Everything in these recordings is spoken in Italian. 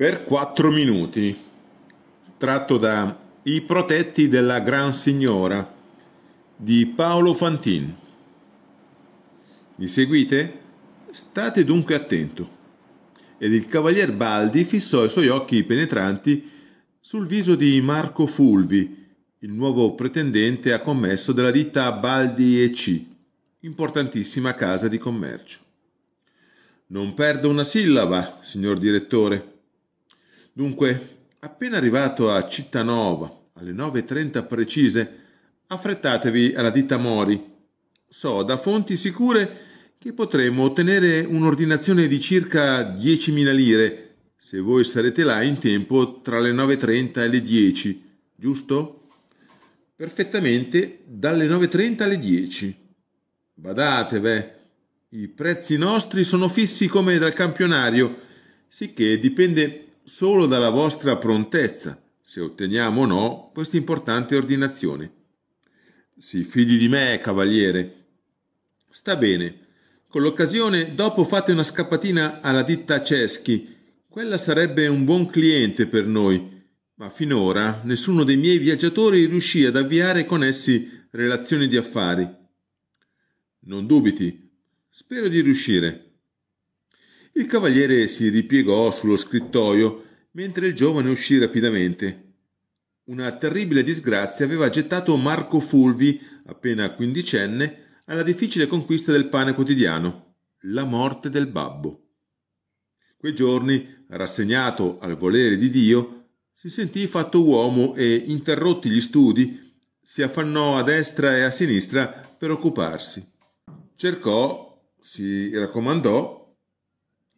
per quattro minuti, tratto da I protetti della Gran Signora di Paolo Fantin. Mi seguite? State dunque attento. Ed il cavalier Baldi fissò i suoi occhi penetranti sul viso di Marco Fulvi, il nuovo pretendente a commesso della ditta Baldi e C, importantissima casa di commercio. Non perdo una sillaba, signor direttore. Dunque, appena arrivato a Cittanova, alle 9.30 precise, affrettatevi alla ditta Mori. So da fonti sicure che potremo ottenere un'ordinazione di circa 10.000 lire, se voi sarete là in tempo tra le 9.30 e le 10, giusto? Perfettamente dalle 9.30 alle 10. Badate, beh, i prezzi nostri sono fissi come dal campionario, sicché dipende solo dalla vostra prontezza se otteniamo o no questa importante ordinazione. Si fidi di me, cavaliere. Sta bene. Con l'occasione, dopo fate una scappatina alla ditta Ceschi. Quella sarebbe un buon cliente per noi, ma finora nessuno dei miei viaggiatori riuscì ad avviare con essi relazioni di affari. Non dubiti, spero di riuscire. Il cavaliere si ripiegò sullo scrittoio mentre il giovane uscì rapidamente. Una terribile disgrazia aveva gettato Marco Fulvi, appena quindicenne, alla difficile conquista del pane quotidiano, la morte del babbo. Quei giorni, rassegnato al volere di Dio, si sentì fatto uomo e, interrotti gli studi, si affannò a destra e a sinistra per occuparsi. Cercò, si raccomandò,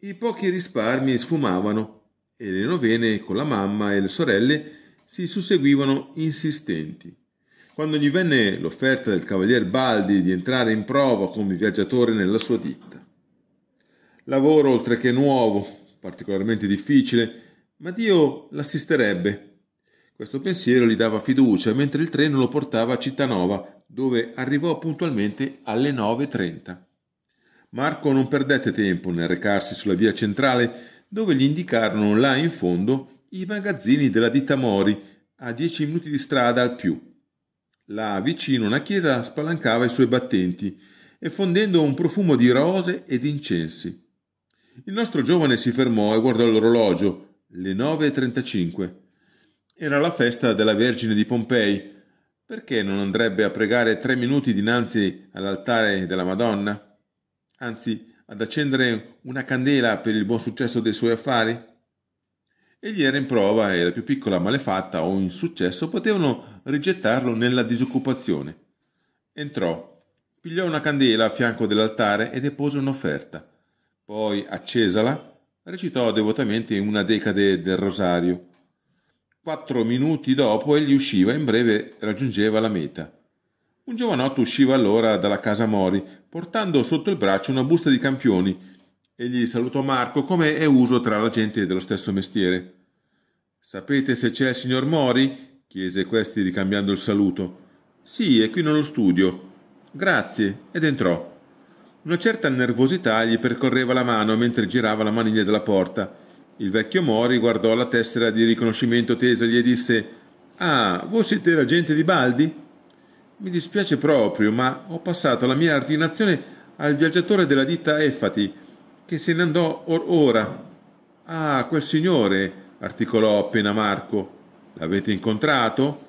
i pochi risparmi sfumavano e le novene con la mamma e le sorelle si susseguivano insistenti. Quando gli venne l'offerta del cavalier Baldi di entrare in prova come viaggiatore nella sua ditta. Lavoro oltre che nuovo, particolarmente difficile, ma Dio l'assisterebbe. Questo pensiero gli dava fiducia mentre il treno lo portava a Cittanova, dove arrivò puntualmente alle 9.30. Marco non perdette tempo nel recarsi sulla via centrale dove gli indicarono là in fondo i magazzini della ditta Mori a dieci minuti di strada al più. Là vicino una chiesa spalancava i suoi battenti, effondendo un profumo di rose ed incensi. Il nostro giovane si fermò e guardò l'orologio, le 9.35. Era la festa della Vergine di Pompei. Perché non andrebbe a pregare tre minuti dinanzi all'altare della Madonna? Anzi ad accendere una candela per il buon successo dei suoi affari? Egli era in prova e la più piccola malefatta o insuccesso potevano rigettarlo nella disoccupazione. Entrò, pigliò una candela a fianco dell'altare e depose un'offerta. Poi, accesala, recitò devotamente una decade del rosario. Quattro minuti dopo egli usciva e in breve raggiungeva la meta. Un giovanotto usciva allora dalla casa Mori, portando sotto il braccio una busta di campioni. Egli salutò Marco come è uso tra la gente dello stesso mestiere. Sapete se c'è il signor Mori? chiese questi ricambiando il saluto. Sì, è qui nello studio. Grazie, ed entrò. Una certa nervosità gli percorreva la mano mentre girava la maniglia della porta. Il vecchio Mori guardò la tessera di riconoscimento tesagli e disse Ah, voi siete l'agente di Baldi? Mi dispiace proprio, ma ho passato la mia ordinazione al viaggiatore della ditta Effati, che se ne andò or ora. Ah, quel signore, articolò appena Marco. L'avete incontrato?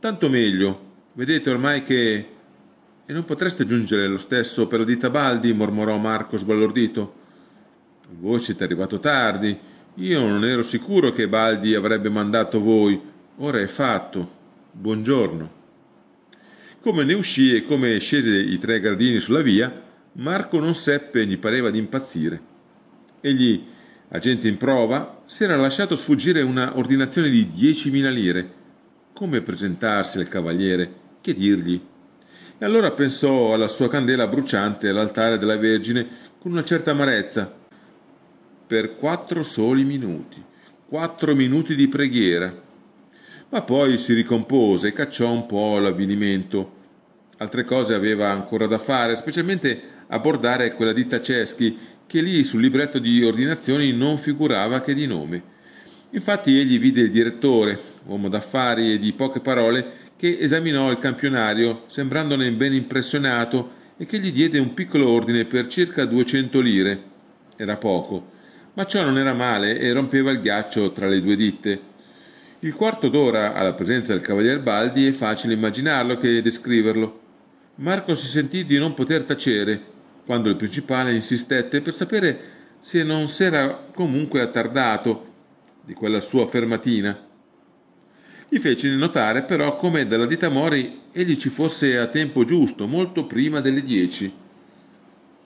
Tanto meglio. Vedete ormai che... E non potreste aggiungere lo stesso per la ditta Baldi, mormorò Marco sbalordito. Voi siete arrivato tardi. Io non ero sicuro che Baldi avrebbe mandato voi. Ora è fatto. Buongiorno. Come ne uscì e come scese i tre gradini sulla via, Marco non seppe, gli pareva di impazzire. Egli, agente in prova, si era lasciato sfuggire una ordinazione di 10.000 lire. Come presentarsi al cavaliere? Che dirgli? E allora pensò alla sua candela bruciante all'altare della Vergine con una certa amarezza. Per quattro soli minuti, quattro minuti di preghiera, ma poi si ricompose e cacciò un po' l'avvilimento. Altre cose aveva ancora da fare, specialmente abbordare quella ditta Ceschi, che lì sul libretto di ordinazioni non figurava che di nome. Infatti egli vide il direttore, uomo d'affari e di poche parole, che esaminò il campionario, sembrandone ben impressionato, e che gli diede un piccolo ordine per circa 200 lire. Era poco, ma ciò non era male e rompeva il ghiaccio tra le due ditte. Il quarto d'ora alla presenza del cavalier Baldi è facile immaginarlo che descriverlo. Marco si sentì di non poter tacere quando il principale insistette per sapere se non s'era comunque attardato di quella sua fermatina. Gli fece notare però come dalla dita Mori egli ci fosse a tempo giusto, molto prima delle dieci.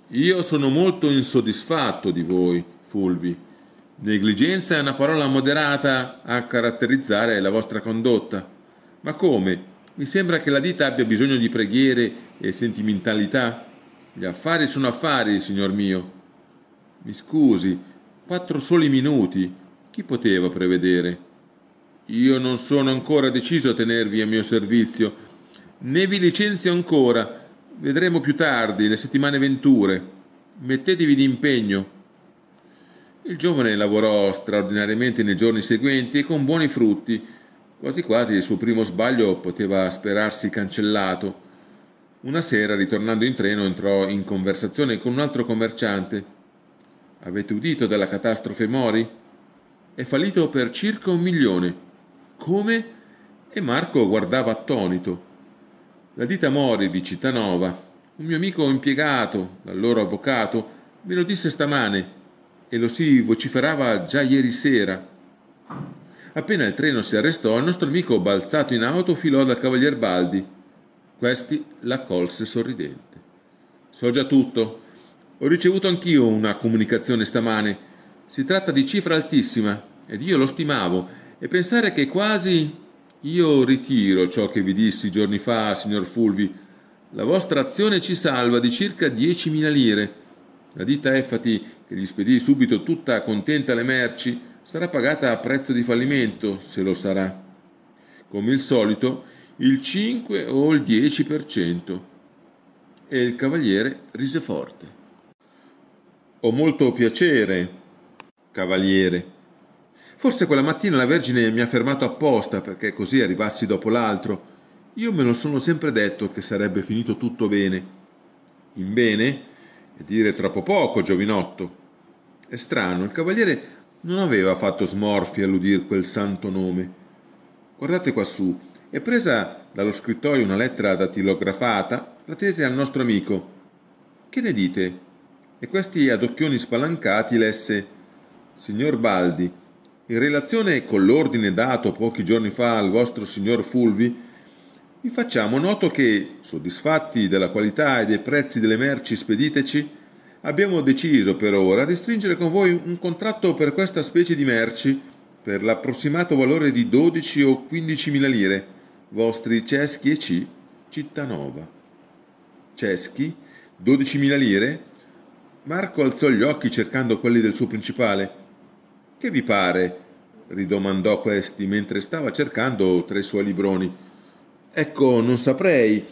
Io sono molto insoddisfatto di voi, Fulvi. Negligenza è una parola moderata a caratterizzare la vostra condotta. Ma come? Mi sembra che la dita abbia bisogno di preghiere e sentimentalità? Gli affari sono affari, signor mio. Mi scusi, quattro soli minuti. Chi poteva prevedere? Io non sono ancora deciso a tenervi a mio servizio, né vi licenzio ancora. Vedremo più tardi, le settimane venture. Mettetevi d'impegno. Il giovane lavorò straordinariamente nei giorni seguenti e con buoni frutti. Quasi quasi il suo primo sbaglio poteva sperarsi cancellato. Una sera, ritornando in treno, entrò in conversazione con un altro commerciante. Avete udito della catastrofe Mori? È fallito per circa un milione. Come? E Marco guardava attonito. La ditta Mori di Cittànova, un mio amico impiegato, dal loro avvocato, me lo disse stamane e lo si vociferava già ieri sera. Appena il treno si arrestò, il nostro amico, balzato in auto, filò dal cavalier Baldi. Questi l'accolse sorridente. So già tutto. Ho ricevuto anch'io una comunicazione stamane. Si tratta di cifra altissima ed io lo stimavo e pensare che quasi io ritiro ciò che vi dissi giorni fa, signor Fulvi. La vostra azione ci salva di circa 10.000 lire. La ditta Effati, che gli spedì subito tutta contenta le merci, sarà pagata a prezzo di fallimento, se lo sarà. Come il solito, il 5 o il 10%. E il cavaliere rise forte. Ho molto piacere, cavaliere, Forse quella mattina la Vergine mi ha fermato apposta perché così arrivassi dopo l'altro. Io me lo sono sempre detto che sarebbe finito tutto bene. In bene? E dire troppo poco, giovinotto. È strano, il cavaliere non aveva fatto smorfi all'udir quel santo nome. Guardate quassù, e presa dallo scrittoio una lettera datilografata, la tese al nostro amico. Che ne dite? E questi ad occhioni spalancati lesse Signor Baldi, in relazione con l'ordine dato pochi giorni fa al vostro signor Fulvi, vi facciamo noto che, soddisfatti della qualità e dei prezzi delle merci spediteci, abbiamo deciso per ora di stringere con voi un contratto per questa specie di merci per l'approssimato valore di 12 o 15 mila lire, vostri Ceschi e C, Cittanova. Ceschi? 12 mila lire? Marco alzò gli occhi cercando quelli del suo principale che vi pare? ridomandò questi mentre stava cercando tra i suoi libroni. Ecco, non saprei.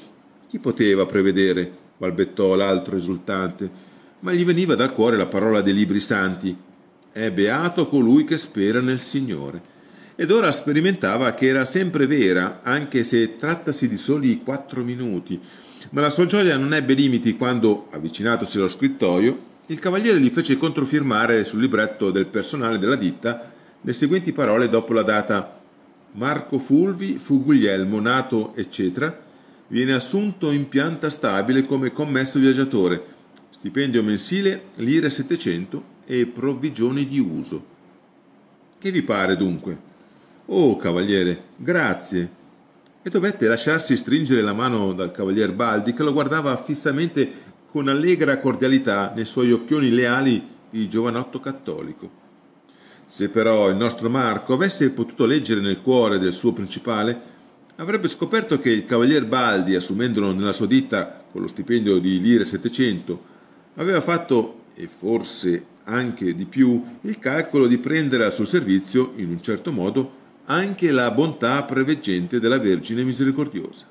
Chi poteva prevedere? balbettò l'altro esultante, ma gli veniva dal cuore la parola dei libri santi. È beato colui che spera nel Signore. Ed ora sperimentava che era sempre vera, anche se trattasi di soli quattro minuti. Ma la sua gioia non ebbe limiti quando, avvicinatosi allo scrittoio, il cavaliere gli fece controfirmare sul libretto del personale della ditta le seguenti parole dopo la data Marco Fulvi fu Guglielmo, nato, eccetera, viene assunto in pianta stabile come commesso viaggiatore, stipendio mensile lire 700 e provvigioni di uso. Che vi pare dunque? Oh, cavaliere, grazie. E dovette lasciarsi stringere la mano dal cavalier Baldi che lo guardava fissamente con allegra cordialità nei suoi occhioni leali di giovanotto cattolico. Se però il nostro Marco avesse potuto leggere nel cuore del suo principale, avrebbe scoperto che il cavalier Baldi, assumendolo nella sua ditta con lo stipendio di lire 700, aveva fatto, e forse anche di più, il calcolo di prendere al suo servizio, in un certo modo, anche la bontà preveggente della Vergine misericordiosa.